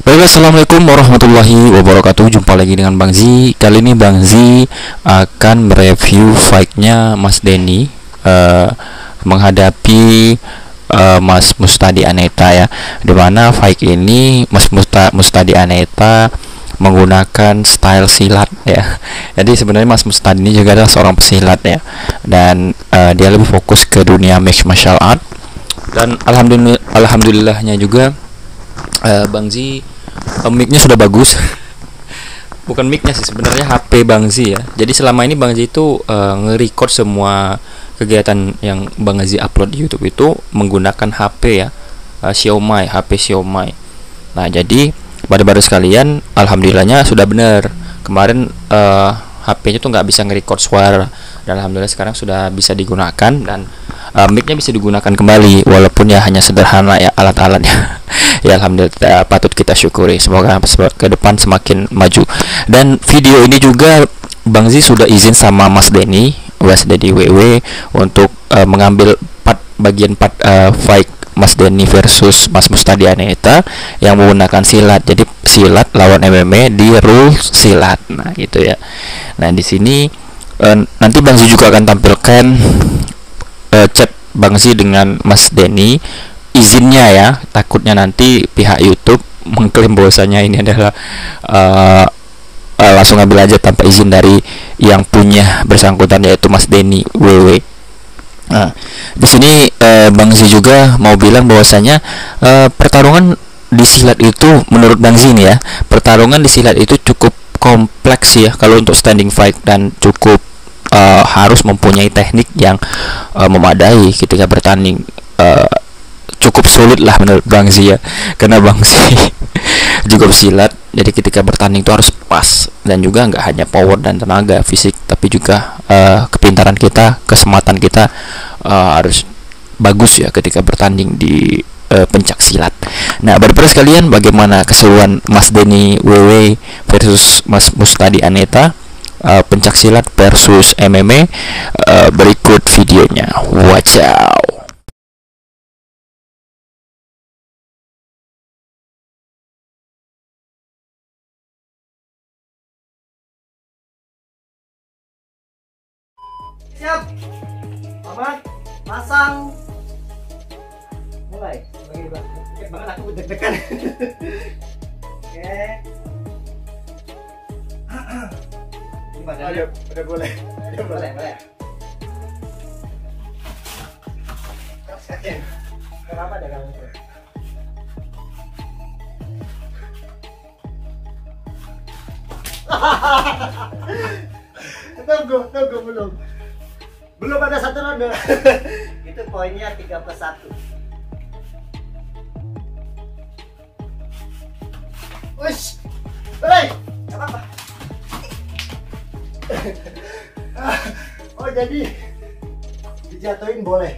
Baik, Assalamualaikum warahmatullahi wabarakatuh Jumpa lagi dengan Bang Z Kali ini Bang Z akan mereview fight-nya Mas Denny uh, Menghadapi uh, Mas Mustadi Aneta ya Di mana fight ini Mas Musta Mustadi Aneta menggunakan style silat ya. Jadi sebenarnya Mas Mustadi ini juga adalah seorang pesilat ya. Dan uh, dia lebih fokus ke dunia mixed martial art. Dan alhamdulillah alhamdulillahnya juga uh, Bang Z uh, mic-nya sudah bagus. Bukan mic-nya sih sebenarnya HP Bang Z ya. Jadi selama ini Bang Z itu uh, nge-record semua kegiatan yang Bang Z upload di YouTube itu menggunakan HP ya. Uh, Xiaomi HP Xiaomi nah jadi pada baru sekalian alhamdulillahnya sudah benar. Kemarin uh, HP-nya tuh nggak bisa nge-record suara. Dan alhamdulillah sekarang sudah bisa digunakan dan uh, mic-nya bisa digunakan kembali. Walaupun ya hanya sederhana ya alat-alatnya ya alhamdulillah patut kita syukuri semoga ke depan semakin maju dan video ini juga Bang Zi sudah izin sama Mas Denny West Dedi WW untuk uh, mengambil part bagian part uh, fight Mas Denny versus Mas Mustadi Aneta yang menggunakan silat. Jadi silat lawan MMA di rule silat. Nah, gitu ya. Nah, di sini uh, nanti Bang Zi juga akan tampilkan uh, chat Bang Zi dengan Mas Denny izinnya ya takutnya nanti pihak YouTube mengklaim bahwasanya ini adalah uh, uh, langsung ambil aja tanpa izin dari yang punya bersangkutan yaitu Mas Denny WW. Nah, di sini uh, Bang Zi juga mau bilang bahwasanya uh, pertarungan di silat itu menurut Bang Zi nih ya, pertarungan di silat itu cukup kompleks ya kalau untuk standing fight dan cukup uh, harus mempunyai teknik yang uh, memadai ketika bertanding uh, cukup sulit lah menurut Bang Zi ya karena Bang Zi juga silat jadi ketika bertanding itu harus pas dan juga nggak hanya power dan tenaga fisik tapi juga uh, kepintaran kita kesematan kita uh, harus bagus ya ketika bertanding di uh, pencak silat. Nah, berapa sekalian bagaimana keseruan Mas Denny WW versus Mas Mustadi Aneta uh, pencak silat versus MMA uh, berikut videonya. Watch out. Siap. Aman. Pasang. Mulai. Bagi bang. Banget aku deg-degan. Oke. Gimana? Ayo, udah boleh. Udah boleh, boleh. Kenapa ada kamu? Tunggu, tunggu belum. Belum ada satu ronde. Itu poinnya 3 plus 1. Wish. Boleh. Gak apa-apa. Oh jadi dijatuhin boleh.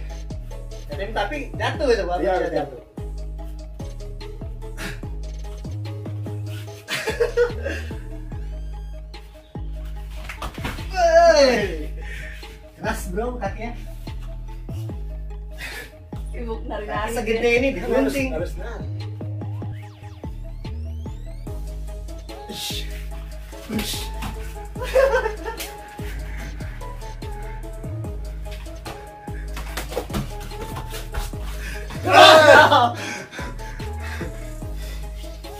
Jadi tapi jatuh itu Bang. Iya, jatuh. Wey. Keras bro kakinya. sibuk nari Kaki nari segede ini Harus, digunting. harus narik. Ish.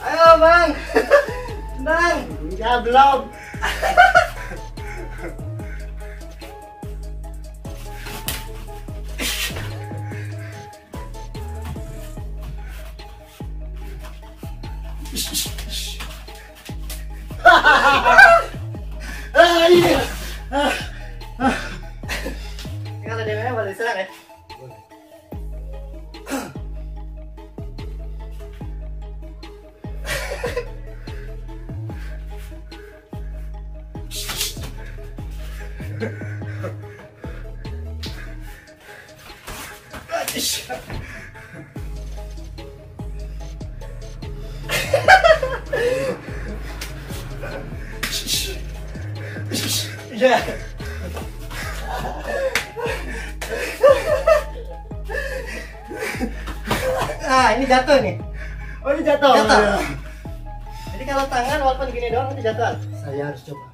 Ayo bang, tenang. Enggak, belum. Ah, iya. Ini Iya. Ah ini jatuh nih. Oh, ini jatuh. Jatuh. Iya. Jadi kalau tangan walaupun gini doang itu jatuh. Saya harus coba.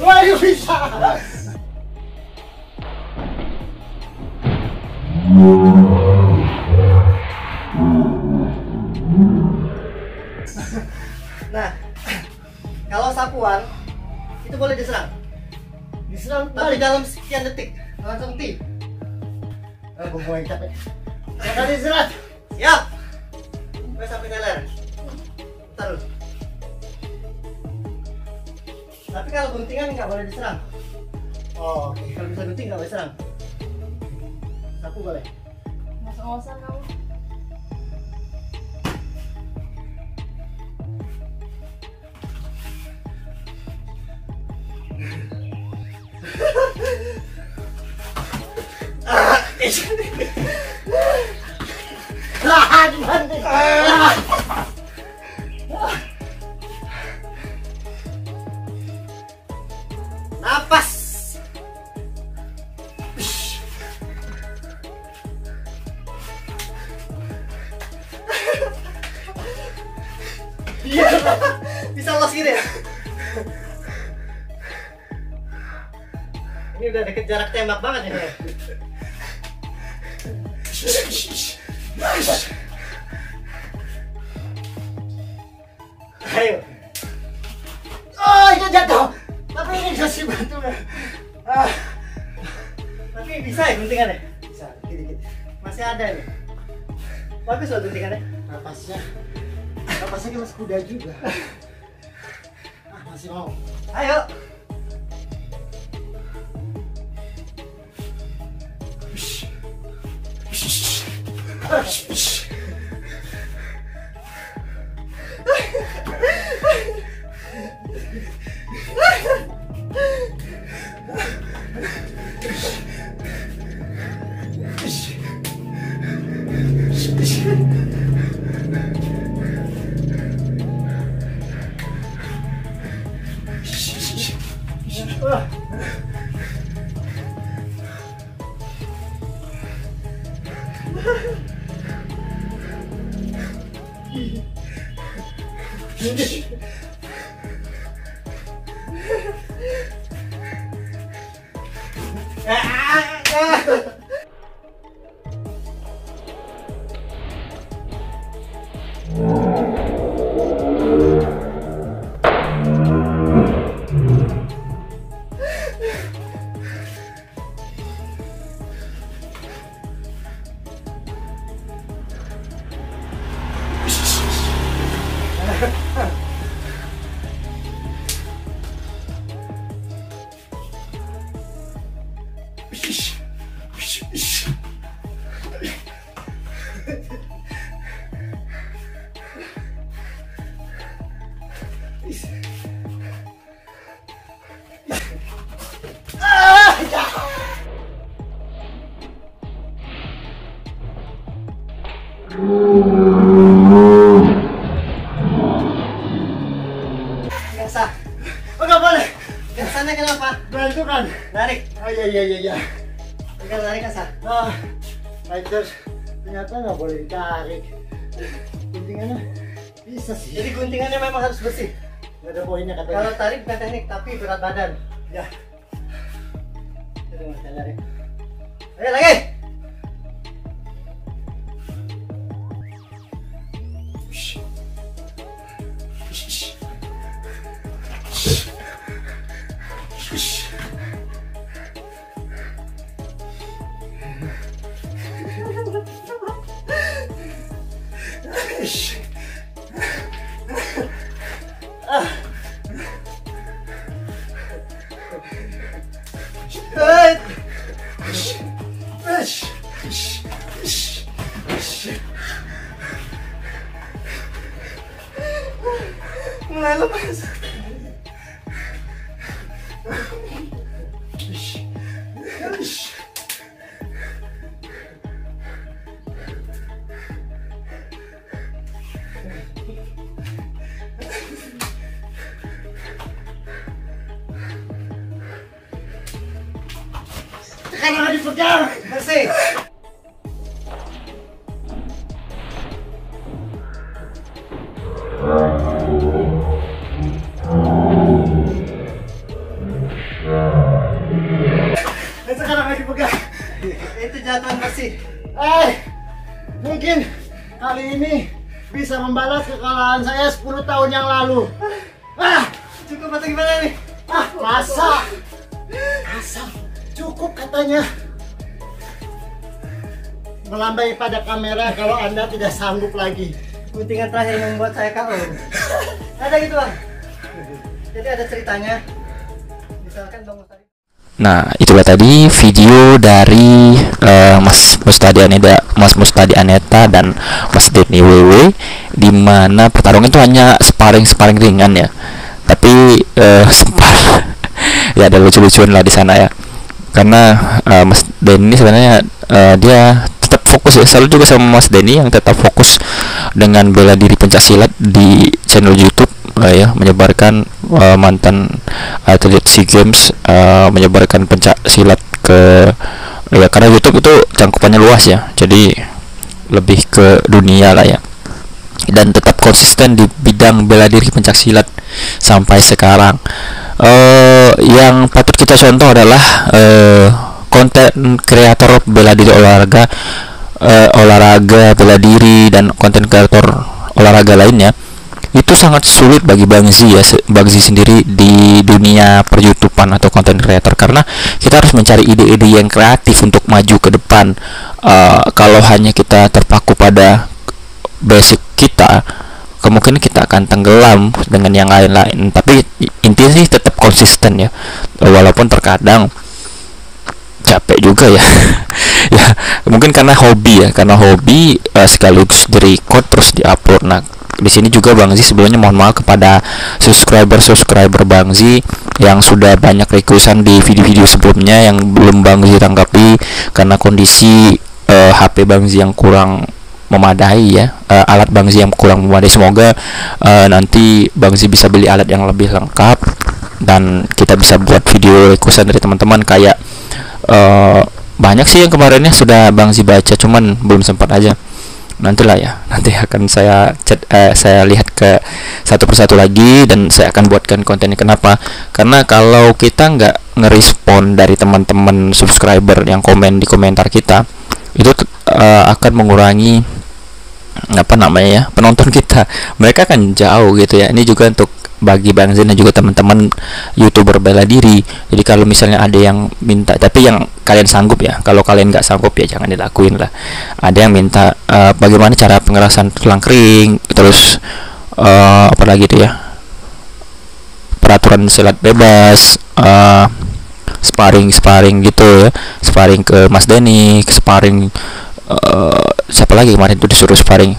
Why are you be shot? Nah, kalau sapuan itu boleh diserang, Diserang tapi balik. dalam sekian detik langsung tim. Aku mau yang capek. Jangan diserang. Siap. Gue sampai teler. Taruh. Tapi kalau guntingan nggak boleh diserang. Oh, oke. Kalau bisa gunting nggak boleh serang. Sapu boleh. Ngos-ngosan kamu. Lahan banting. Napas. Iya, bisa los gitu ya. Ini udah deket jarak tembak banget ini. Ayo. Oh, itu jatuh. Tapi ini kasih batu. Ah, Tapi bisa ya bisa dikit-dikit. Masih ada nih. Bagus loh guntingannya. Napasnya, napasnya kayak mas kuda juga. Ah, masih mau. Ayo. Ai, Nggak Bantukan. Narik. Oh iya iya iya iya. Tinggal narik nggak sah. Ah, Fighters ternyata nggak boleh ditarik. Guntingannya bisa sih. Jadi guntingannya memang harus bersih. Nggak ada poinnya katanya. Kalau tarik bukan teknik, tapi berat badan. ya, mas saya narik. Ayo lagi. gente. Não é, Lopes? Kekalahan saya 10 tahun yang lalu. Ah, Cukup atau gimana nih? ah, masa? Masa? Cukup katanya. Melambai pada kamera kalau Anda tidak sanggup lagi. Guntingan terakhir yang membuat saya KO. Ada gitu bang. Jadi ada ceritanya. Misalkan bang Mustari. Nah, itulah tadi video dari eh, Mas Mustadi Aneta, Mas Mustadi Aneta dan Mas Denny WW di mana pertarungan itu hanya sparring-sparring ringan ya. Tapi eh, sempat ya ada lucu-lucuan lah di sana ya. Karena eh, Mas Denny sebenarnya eh, dia tetap fokus ya, selalu juga sama Mas Denny yang tetap fokus dengan bela diri pencaksilat di channel YouTube eh, ya menyebarkan eh, mantan atlet SEA Games eh, menyebarkan pencak silat ke ya karena YouTube itu cangkupannya luas ya jadi lebih ke dunia lah ya. Dan tetap konsisten di bidang bela diri pencak silat sampai sekarang. Eh yang patut kita contoh adalah eh konten kreator bela diri olahraga eh, olahraga bela diri dan konten kreator olahraga lainnya itu sangat sulit bagi Bang Z ya Bang Z sendiri di dunia per YouTubean atau konten creator. Karena kita harus mencari ide-ide yang kreatif untuk maju ke depan. Eh, kalau hanya kita terpaku pada basic kita kemungkinan kita akan tenggelam dengan yang lain-lain. Tapi intinya sih tetap konsisten ya. Walaupun terkadang capek juga ya. Ya mungkin karena hobi ya. Karena hobi eh, sekaligus di record terus diupload nah di sini juga Bang Zi sebelumnya mohon maaf kepada subscriber subscriber Bang Zi yang sudah banyak requestan di video-video sebelumnya yang belum Bang Zi tanggapi karena kondisi eh, HP Bang Zi yang kurang memadai ya. Eh, alat Bang Zi yang kurang memadai. Semoga eh, nanti Bang Zi bisa beli alat yang lebih lengkap dan kita bisa buat video requestan dari teman-teman. Kayak eh, banyak sih yang kemarinnya sudah Bang Zi baca cuman belum sempat aja nantilah ya. Nanti akan saya chat eh, saya lihat ke satu persatu lagi dan saya akan buatkan kontennya. Kenapa? Karena kalau kita nggak ngerespon dari teman-teman subscriber yang komen di komentar kita itu eh, akan mengurangi apa namanya ya penonton kita. Mereka kan jauh gitu ya. Ini juga untuk bagi Bang Zen dan juga teman-teman youtuber bela diri. Jadi kalau misalnya ada yang minta tapi yang kalian sanggup ya kalau kalian nggak sanggup ya jangan dilakuin lah. Ada yang minta eh, bagaimana cara pengerasan tulang kering terus eh, apa lagi tuh ya? Peraturan silat bebas eh, sparring sparring gitu ya. Sparring ke Mas Denny ke sparring eh, siapa lagi kemarin tuh disuruh sparring?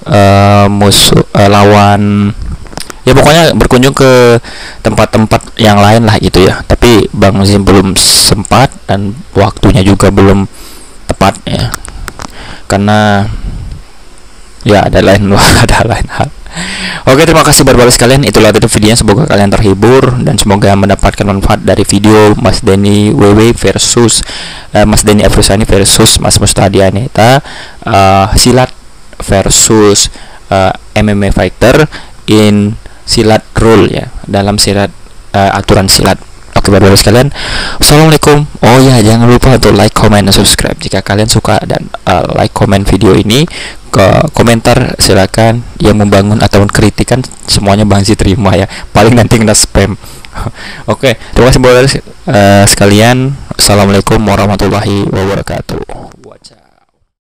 Eh musuh eh, lawan ya pokoknya berkunjung ke tempat-tempat yang lain lah gitu ya. Tapi Bang Zim belum sempat dan waktunya juga belum tepat ya. Karena ya ada lain ada lain hal. Oke terima kasih buat bapak sekalian. Itulah tadi videonya. Semoga kalian terhibur dan semoga mendapatkan manfaat dari video Mas Denny WW versus eh, Mas Denny Afrusani versus Mas Mustadi Aneta eh, silat versus eh, MMA fighter in silat rule ya dalam silat eh, aturan silat. Oke bapak sekalian Assalamualaikum. Oh ya jangan lupa untuk like, comment, dan subscribe. Jika kalian suka dan eh, like, comment video ini ke komentar silakan. Yang membangun atau kritikan semuanya Bang Zi terima ya. Paling nanti kena spam. Oke terima kasih buat eh, sekalian. Assalamualaikum warahmatullahi wabarakatuh.